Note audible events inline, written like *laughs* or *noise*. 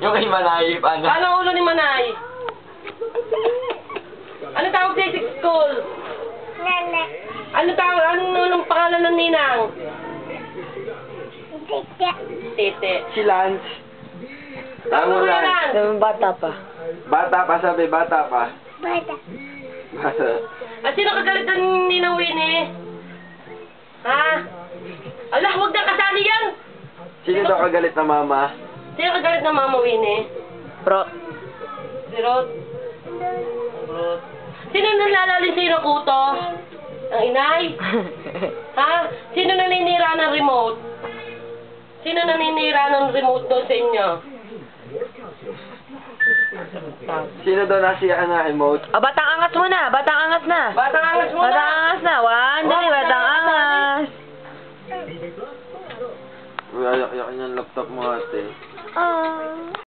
Yung kay Manay, paano? Ano ang ulo ni Manay? Ano tawag sa isip school? Nana. Ano tawag, ano anong pangalan ng ninang? Tita. Tete. Si Lance. Tama lang. lang. Sabi bata pa. Bata pa sabi, bata pa. Bata. Bata. At sino kagalit ng ninang Winnie? Ha? Allah, huwag na kasali yan! Sino daw kagalit na mama? Sino kagalit ng mama Winnie? Pro. Si Rod? Rod. Sino nalalali sa'yo ng kuto? Ang inay? *laughs* Ha? Sino naninira ng remote? Sino naninira ng remote doon sa inyo? Sino daw nasiya na emote? Ah, batang angas muna. Batang angas na. Batang angas mo Batang na! angas na. Uy, ayak-ayak yung laptop mo ate. Ah.